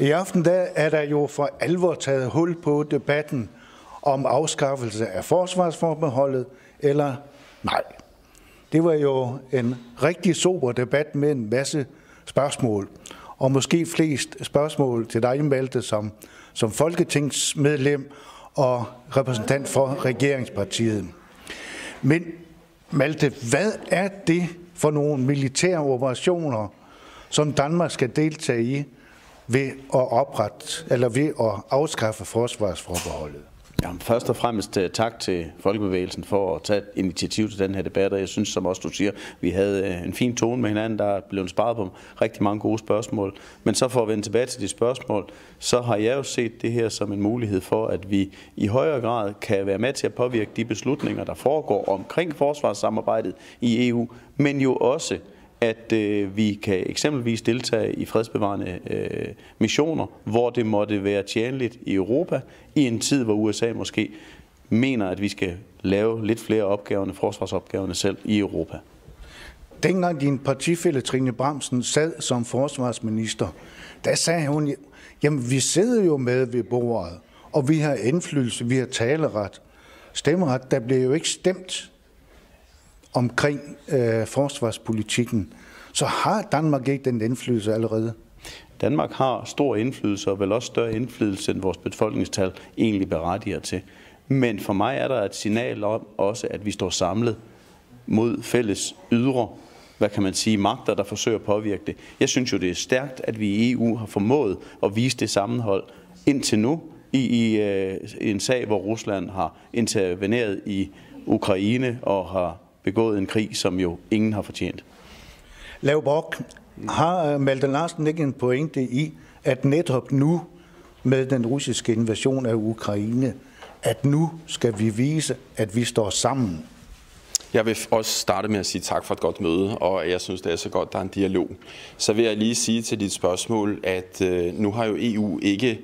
I aften der er der jo for alvor taget hul på debatten om afskaffelse af forsvarsforbeholdet eller nej. Det var jo en rigtig sober debat med en masse spørgsmål, og måske flest spørgsmål til dig, Malte, som, som folketingsmedlem og repræsentant for regeringspartiet. Men Malte, hvad er det for nogle militære operationer, som Danmark skal deltage i ved at oprette eller ved at afskaffe forsvarsforbeholdet? Jamen, først og fremmest øh, tak til Folkebevægelsen for at tage initiativ til den her debat, og jeg synes, som også du siger, vi havde øh, en fin tone med hinanden, der er blevet sparet på rigtig mange gode spørgsmål. Men så for at vende tilbage til de spørgsmål, så har jeg jo set det her som en mulighed for, at vi i højere grad kan være med til at påvirke de beslutninger, der foregår omkring forsvarssamarbejdet i EU, men jo også at øh, vi kan eksempelvis deltage i fredsbevarende øh, missioner, hvor det måtte være tjenligt i Europa, i en tid, hvor USA måske mener, at vi skal lave lidt flere opgaverne, forsvarsopgaverne selv i Europa. Dengang din partifælle Trine Bramsen sad som forsvarsminister, der sagde hun, jamen vi sidder jo med ved bordet, og vi har indflydelse, vi har taleret, stemmeret, der bliver jo ikke stemt omkring øh, forsvarspolitikken, så har Danmark ikke den indflydelse allerede? Danmark har stor indflydelse, og vel også større indflydelse, end vores befolkningstal egentlig berettiger til. Men for mig er der et signal om også, at vi står samlet mod fælles ydre, hvad kan man sige, magter, der forsøger at påvirke det. Jeg synes jo, det er stærkt, at vi i EU har formået at vise det sammenhold indtil nu i, i, øh, i en sag, hvor Rusland har interveneret i Ukraine og har begået en krig, som jo ingen har fortjent. Lav Bok, har Malte Larsen ikke en pointe i, at netop nu med den russiske invasion af Ukraine, at nu skal vi vise, at vi står sammen? Jeg vil også starte med at sige tak for et godt møde, og jeg synes, det er så godt, der er en dialog. Så vil jeg lige sige til dit spørgsmål, at øh, nu har jo EU ikke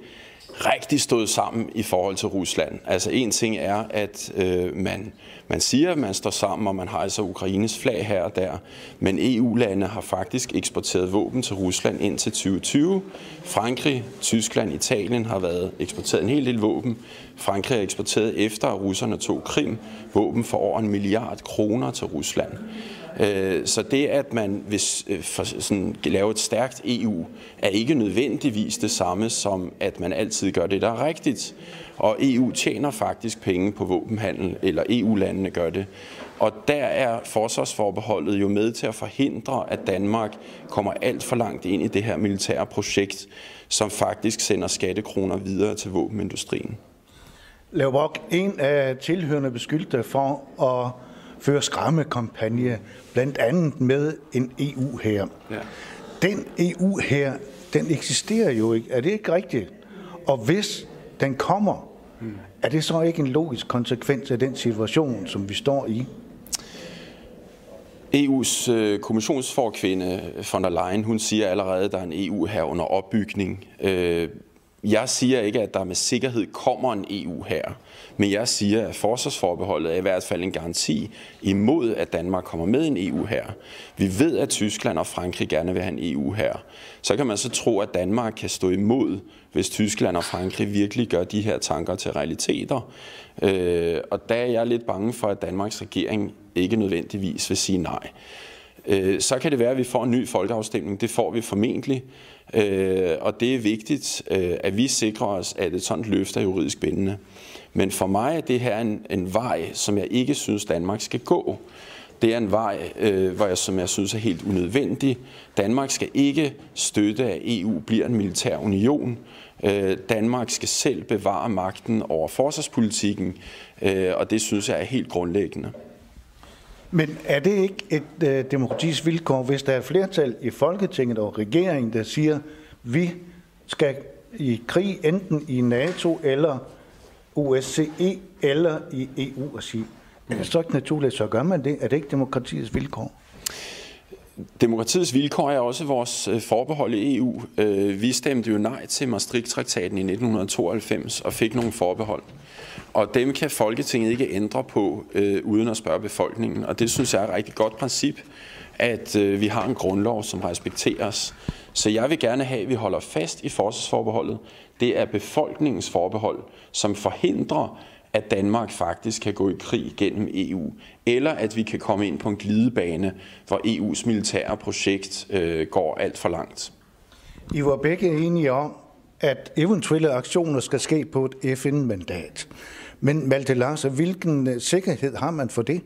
rigtig stået sammen i forhold til Rusland. Altså en ting er, at øh, man, man siger, at man står sammen, og man har altså Ukraines flag her og der, men EU-lande har faktisk eksporteret våben til Rusland indtil 2020. Frankrig, Tyskland, Italien har været eksporteret en hel del våben. Frankrig har eksporteret efter, at russerne tog Krim, våben for over en milliard kroner til Rusland. Øh, så det, at man hvis, øh, for sådan, lave et stærkt EU, er ikke nødvendigvis det samme som, at man altid gør det, der er rigtigt. Og EU tjener faktisk penge på våbenhandel, eller EU-landene gør det. Og der er forsvarsforbeholdet jo med til at forhindre, at Danmark kommer alt for langt ind i det her militære projekt, som faktisk sender skattekroner videre til våbenindustrien. Lavbok, en af tilhørende beskyldte for at føre skræmmekampagne, blandt andet med en EU her. Ja. Den EU her, den eksisterer jo ikke. Er det ikke rigtigt? Og hvis den kommer, hmm. er det så ikke en logisk konsekvens af den situation, som vi står i? EU's øh, kommissionsforkvinde von der Leyen, hun siger allerede, at der er en EU her under opbygning. Øh, jeg siger ikke, at der med sikkerhed kommer en EU her, men jeg siger, at forsvarsforbeholdet er i hvert fald en garanti imod, at Danmark kommer med i en EU her. Vi ved, at Tyskland og Frankrig gerne vil have en EU her. Så kan man så tro, at Danmark kan stå imod, hvis Tyskland og Frankrig virkelig gør de her tanker til realiteter. Øh, og der er jeg lidt bange for, at Danmarks regering ikke nødvendigvis vil sige nej. Øh, så kan det være, at vi får en ny folkeafstemning. Det får vi formentlig. Øh, og det er vigtigt, øh, at vi sikrer os, at et sådan løfte er juridisk bindende. Men for mig er det her en, en vej, som jeg ikke synes, Danmark skal gå. Det er en vej, øh, hvor jeg, som jeg synes er helt unødvendig. Danmark skal ikke støtte, at EU bliver en militær union. Øh, Danmark skal selv bevare magten over forsvarspolitikken, øh, og det synes jeg er helt grundlæggende. Men er det ikke et øh, demokratisk vilkår, hvis der er flertal i Folketinget og regeringen, der siger, vi skal i krig enten i NATO eller OSCE eller i EU og sige, er det så ikke naturligt, så gør man det? Er det ikke demokratiets vilkår? Demokratiets vilkår er også vores øh, forbehold i EU. Øh, vi stemte jo nej til Maastricht-traktaten i 1992 og fik nogle forbehold. Og dem kan Folketinget ikke ændre på, øh, uden at spørge befolkningen. Og det synes jeg er et rigtig godt princip, at øh, vi har en grundlov, som respekteres. Så jeg vil gerne have, at vi holder fast i forsvarsforbeholdet. Det er befolkningens forbehold, som forhindrer, at Danmark faktisk kan gå i krig gennem EU, eller at vi kan komme ind på en glidebane, hvor EU's militære projekt øh, går alt for langt. I var begge enige om, at eventuelle aktioner skal ske på et FN-mandat. Men Malte Larsen, hvilken øh, sikkerhed har man for det?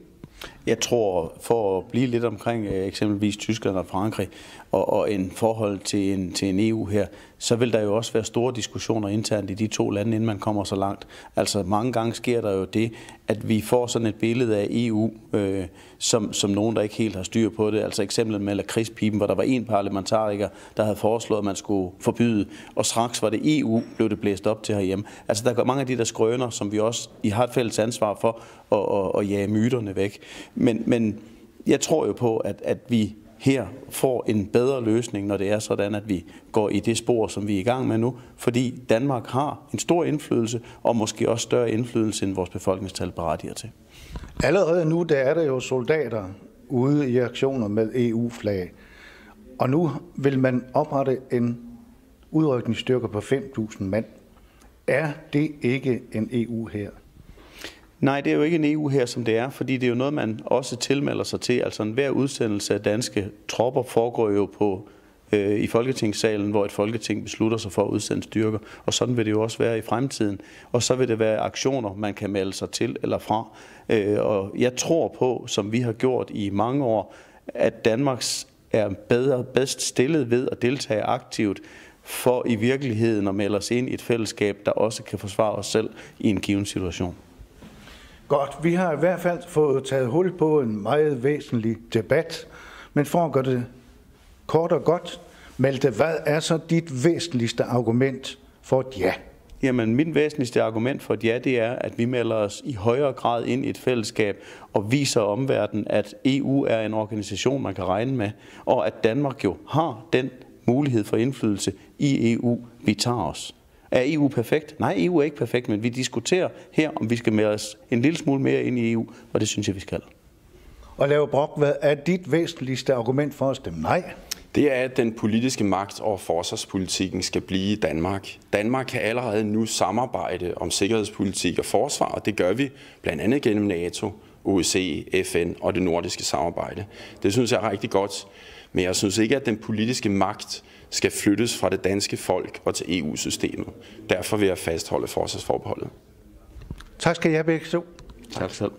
Jeg tror, for at blive lidt omkring øh, eksempelvis Tyskland og Frankrig, og, og en forhold til en, til en EU her, så vil der jo også være store diskussioner internt i de to lande, inden man kommer så langt. Altså mange gange sker der jo det, at vi får sådan et billede af EU, øh, som, som nogen, der ikke helt har styr på det. Altså eksemplet med lakridspipen, hvor der var en parlamentariker, der havde foreslået, at man skulle forbyde, og straks var det EU, blev det blæst op til herhjemme. Altså der går mange af de der skrøner, som vi også I har et fælles ansvar for at, at, at jage myterne væk. Men, men jeg tror jo på, at, at vi her får en bedre løsning, når det er sådan, at vi går i det spor, som vi er i gang med nu, fordi Danmark har en stor indflydelse, og måske også større indflydelse, end vores befolkningstal berettiger til. Allerede nu der er der jo soldater ude i aktioner med EU-flag, og nu vil man oprette en udrykningsstyrke på 5.000 mand. Er det ikke en EU her? Nej, det er jo ikke en EU her, som det er, fordi det er jo noget, man også tilmelder sig til. Altså enhver udsendelse af danske tropper foregår jo på øh, i Folketingssalen, hvor et folketing beslutter sig for at udsende styrker. Og sådan vil det jo også være i fremtiden. Og så vil det være aktioner, man kan melde sig til eller fra. Øh, og jeg tror på, som vi har gjort i mange år, at Danmarks er bedre, bedst stillet ved at deltage aktivt for i virkeligheden at melde os ind i et fællesskab, der også kan forsvare os selv i en given situation. Godt, vi har i hvert fald fået taget hul på en meget væsentlig debat, men for at gøre det kort og godt, Malte, hvad er så dit væsentligste argument for et ja? Jamen, min væsentligste argument for et ja, det er, at vi melder os i højere grad ind i et fællesskab og viser omverdenen, at EU er en organisation, man kan regne med, og at Danmark jo har den mulighed for indflydelse i EU, vi tager os. Er EU perfekt? Nej, EU er ikke perfekt, men vi diskuterer her, om vi skal med os en lille smule mere ind i EU, og det synes jeg, vi skal. Og lave Brok, hvad er dit væsentligste argument for at stemme nej? Det er, at den politiske magt over forsvarspolitikken skal blive i Danmark. Danmark kan allerede nu samarbejde om sikkerhedspolitik og forsvar, og det gør vi blandt andet gennem NATO, OSCE, FN og det nordiske samarbejde. Det synes jeg er rigtig godt, men jeg synes ikke, at den politiske magt skal flyttes fra det danske folk og til EU-systemet. Derfor vil jeg fastholde forsvarsforbeholdet. Tak skal jeg begge to. Tak selv.